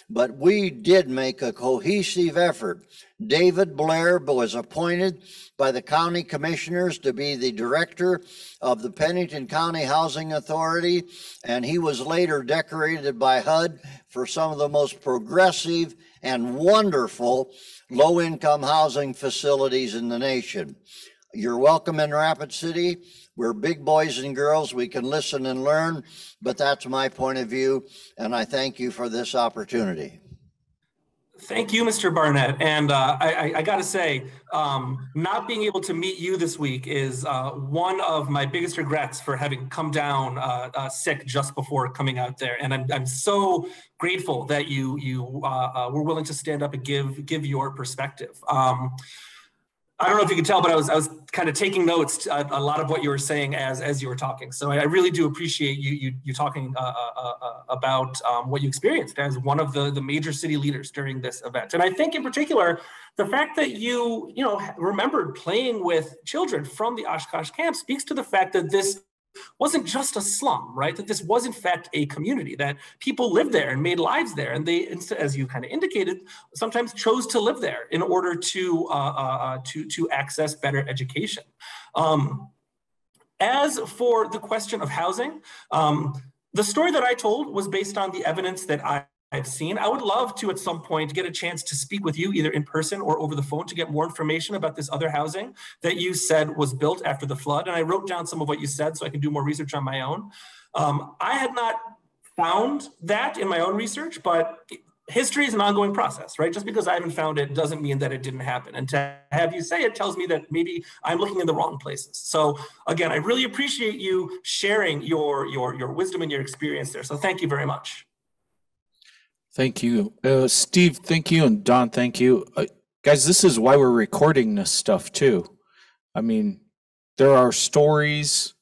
Speaker 3: But we did make a cohesive effort. David Blair was appointed by the county commissioners to be the director of the Pennington County Housing Authority, and he was later decorated by HUD for some of the most progressive and wonderful low income housing facilities in the nation. You're welcome in Rapid City. We're big boys and girls. We can listen and learn, but that's my point of view. And I thank you for this opportunity.
Speaker 2: Thank you, Mr. Barnett. And uh, I, I got to say, um, not being able to meet you this week is uh, one of my biggest regrets for having come down uh, uh sick just before coming out there. And I'm, I'm so grateful that you you uh, uh, were willing to stand up and give give your perspective. Um, I don't know if you can tell, but I was I was kind of taking notes a, a lot of what you were saying as as you were talking. So I, really do appreciate you you you talking uh, uh, uh, uh, about um, what you experienced as one of the the major city leaders during this event. And I think in particular the fact that you you know remembered playing with children from the Oshkosh camp speaks to the fact that this wasn't just a slum, right? That this was in fact a community, that people lived there and made lives there. And they, as you kind of indicated, sometimes chose to live there in order to, uh, uh, uh, to, to access better education. Um, as for the question of housing, um, the story that I told was based on the evidence that I I've seen. I would love to at some point get a chance to speak with you either in person or over the phone to get more information about this other housing that you said was built after the flood. And I wrote down some of what you said so I can do more research on my own. Um, I had not found that in my own research, but history is an ongoing process, right? Just because I haven't found it doesn't mean that it didn't happen. And to have you say it tells me that maybe I'm looking in the wrong places. So again, I really appreciate you sharing your, your, your wisdom and your experience there. So thank you very much.
Speaker 1: Thank you. Uh, Steve, thank you. And Don, thank you. Uh, guys, this is why we're recording this stuff too. I mean, there are stories,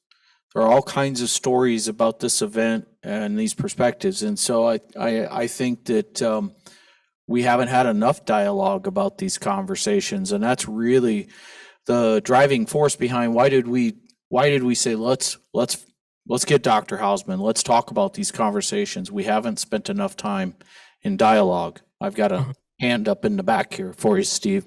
Speaker 1: there are all kinds of stories about this event and these perspectives. And so I, I, I think that um, we haven't had enough dialogue about these conversations. And that's really the driving force behind why did we why did we say let's let's let's get Dr. Hausmann, let's talk about these conversations. We haven't spent enough time in dialogue. I've got a uh-huh. hand up in the back here for you, Steve.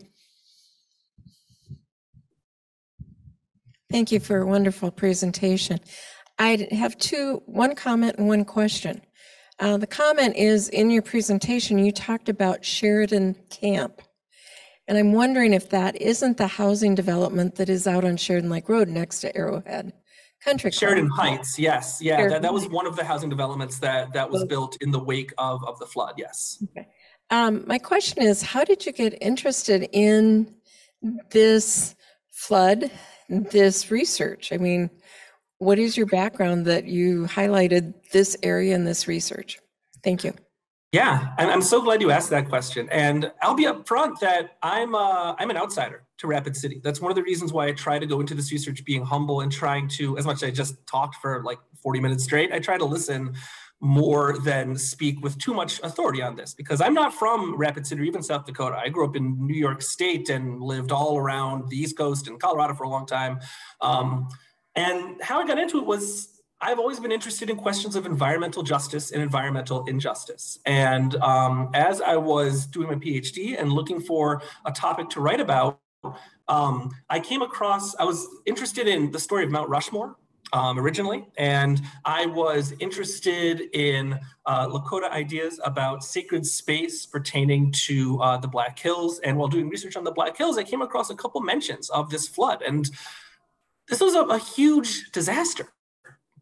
Speaker 4: Thank you for a wonderful presentation. I have two, one comment and one question. Uh, the comment is in your presentation, you talked about Sheridan Camp. And I'm wondering if that isn't the housing development that is out on Sheridan Lake Road next to Arrowhead country club.
Speaker 2: Sheridan Heights, yes, yeah, that, that was one of the housing developments that that was built in the wake of of the flood. Yes.
Speaker 4: Okay. Um, my question is, how did you get interested in this flood, this research? I mean, what is your background that you highlighted this area in this research? Thank you.
Speaker 2: Yeah, I'm so glad you asked that question. And I'll be upfront that I'm uh, I'm an outsider to Rapid City. That's one of the reasons why I try to go into this research being humble and trying to, as much as I just talked for like 40 minutes straight, I try to listen more than speak with too much authority on this because I'm not from Rapid City or even South Dakota. I grew up in New York State and lived all around the East Coast and Colorado for a long time. Um, and how I got into it was I've always been interested in questions of environmental justice and environmental injustice. And um, as I was doing my PhD and looking for a topic to write about, um, I came across, I was interested in the story of Mount Rushmore um, originally, and I was interested in uh, Lakota ideas about sacred space pertaining to uh, the Black Hills. And while doing research on the Black Hills, I came across a couple mentions of this flood. And this was a, a huge disaster.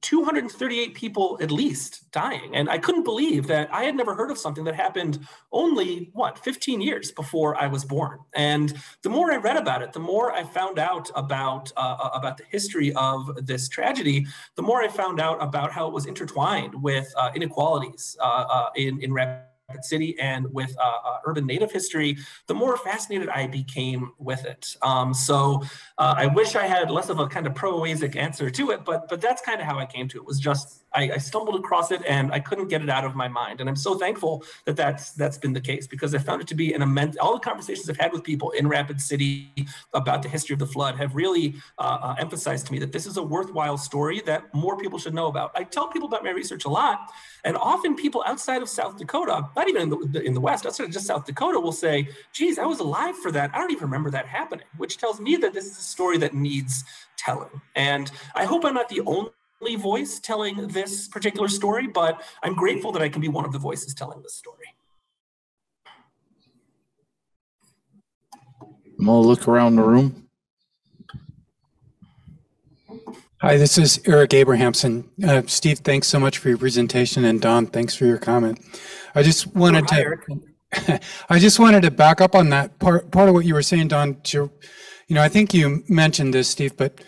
Speaker 2: 238 people at least dying. And I couldn't believe that I had never heard of something that happened only, what, 15 years before I was born. And the more I read about it, the more I found out about, uh, about the history of this tragedy, the more I found out about how it was intertwined with uh, inequalities uh, uh in, in Rapid City and with uh, uh, urban native history, the more fascinated I became with it. Um, so uh, I wish I had less of a kind of proasic answer to it, but but that's kind of how I came to it. Was just I, I, stumbled across it and I couldn't get it out of my mind. And I'm so thankful that that's that's been the case because I found it to be an immense. All the conversations I've had with people in Rapid City about the history of the flood have really uh, uh, emphasized to me that this is a worthwhile story that more people should know about. I tell people about my research a lot, and often people outside of South Dakota, not even in the, in the West, outside of just South Dakota, will say, "Geez, I was alive for that. I don't even remember that happening," which tells me that this is a story that needs telling. And I hope I'm not the only voice telling this particular story, but I'm grateful that I can be one of the voices telling this story.
Speaker 1: I'm gonna look around the room.
Speaker 5: Hi, this is Eric Abrahamson. Uh, Steve, thanks so much for your presentation, and Don, thanks for your comment. I just wanted
Speaker 2: Oh, hi,
Speaker 5: to, I just wanted to back up on that part. Part of what you were saying, Don. To, you know, I think you mentioned this, Steve, but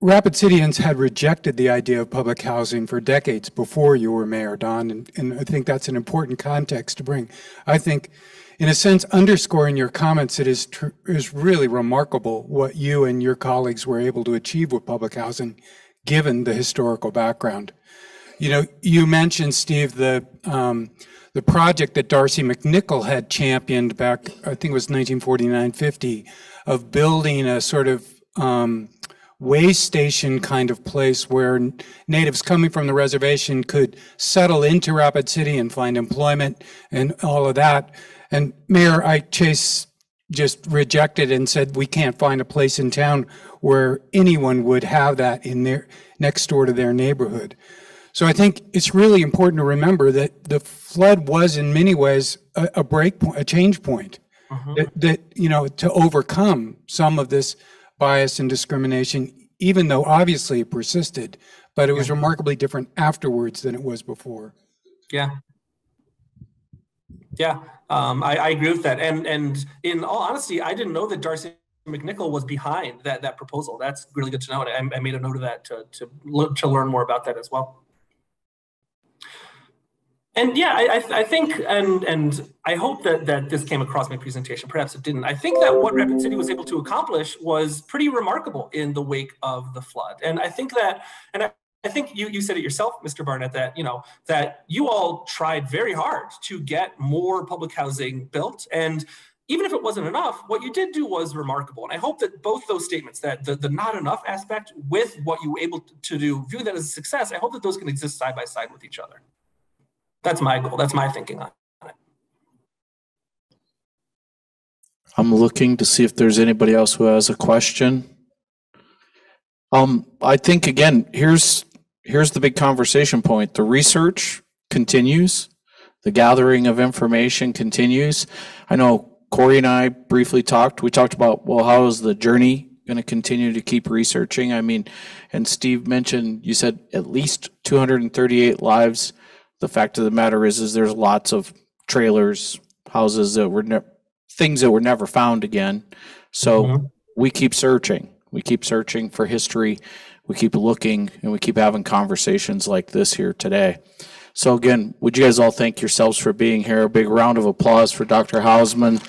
Speaker 5: Rapid Cityans had rejected the idea of public housing for decades before you were mayor, Don, and, and I think that's an important context to bring. I think, in a sense, underscoring your comments, it is tr- is really remarkable what you and your colleagues were able to achieve with public housing, given the historical background. You know, you mentioned, Steve, the um, the project that Darcy McNichol had championed back, I think it was 1949, 50, of building a sort of um, way station kind of place where natives coming from the reservation could settle into Rapid City and find employment and all of that. And Mayor Ike Chase just rejected and said, we can't find a place in town where anyone would have that in their, next door to their neighborhood. So I think it's really important to remember that the flood was in many ways a, a break point, a change point. Uh-huh. That, that, you know, to overcome some of this bias and discrimination, even though obviously it persisted, but it was remarkably different afterwards than it was before.
Speaker 2: Yeah. Yeah, um, I, I agree with that. And and in all honesty, I didn't know that Darcy McNichol was behind that that proposal. That's really good to know. And I, I made a note of that to to look to learn more about that as well. And yeah, I, I, think, and and I hope that that this came across my presentation. Perhaps it didn't. I think that what Rapid City was able to accomplish was pretty remarkable in the wake of the flood. And I think that, and I, I think you you said it yourself, Mr. Barnett, that you know that you all tried very hard to get more public housing built, and even if it wasn't enough, what you did do was remarkable. And I hope that both those statements, that the, the not enough aspect with what you were able to do, view that as a success. I hope that those can exist side by side with each other. That's my goal. That's my thinking on it.
Speaker 1: I'm looking to see if there's anybody else who has a question. Um, I think again, here's here's the big conversation point. The research continues. The gathering of information continues. I know Corey and I briefly talked. We talked about, well, how is the journey going to continue to keep researching? I mean, and Steve mentioned, you said at least 238 lives. The fact of the matter is, is there's lots of trailers, houses that were ne- things that were never found again. So
Speaker 2: Mhm.
Speaker 1: we keep searching. We keep searching for history. We keep looking and we keep having conversations like this here today. So again, would you guys all thank yourselves for being here? A big round of applause for Dr. Hausmann,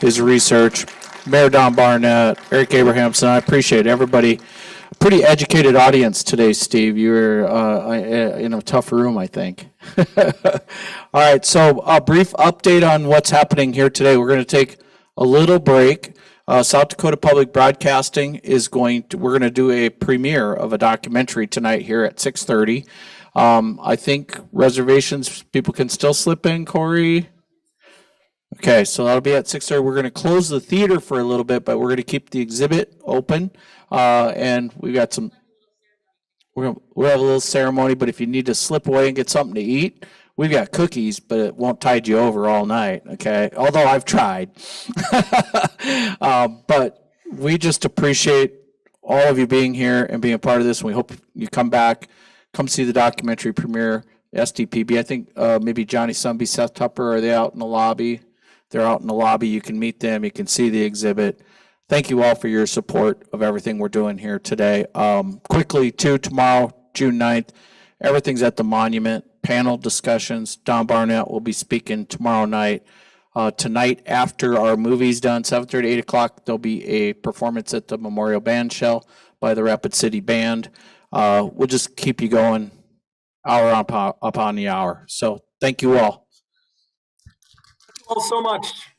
Speaker 1: his research, Mayor Don Barnett, Eric Abrahamson. I appreciate everybody. Pretty educated audience today, Steve. You're uh, in a tough room, I think. All right, so a brief update on what's happening here today. We're going to take a little break. Uh, South Dakota Public Broadcasting is going to, we're going to do a premiere of a documentary tonight here at 6:30. Um, I think reservations, people can still slip in, Corey. Okay, so that'll be at 6:30. We're going to close the theater for a little bit, but we're going to keep the exhibit open. Uh, and we've got some, we're gonna, we'll have a little ceremony, but if you need to slip away and get something to eat, we've got cookies, but it won't tide you over all night, okay? Although I've tried. Um, but we just appreciate all of you being here and being a part of this. We hope you come back, come see the documentary premiere, SDPB. I think, uh, maybe Johnny Sunby, Seth Tupper, are they out in the lobby? They're out in the lobby. You can meet them. You can see the exhibit. Thank you all for your support of everything we're doing here today. Um, quickly, too, tomorrow, June 9th, everything's at the monument. Panel discussions. Don Barnett will be speaking tomorrow night. Uh, tonight, after our movie's done, 7:30, 8 o'clock, there'll be a performance at the Memorial Band Shell by the Rapid City Band. Uh, we'll just keep you going hour upon, upon the hour. So thank you all.
Speaker 2: Thank you all so much.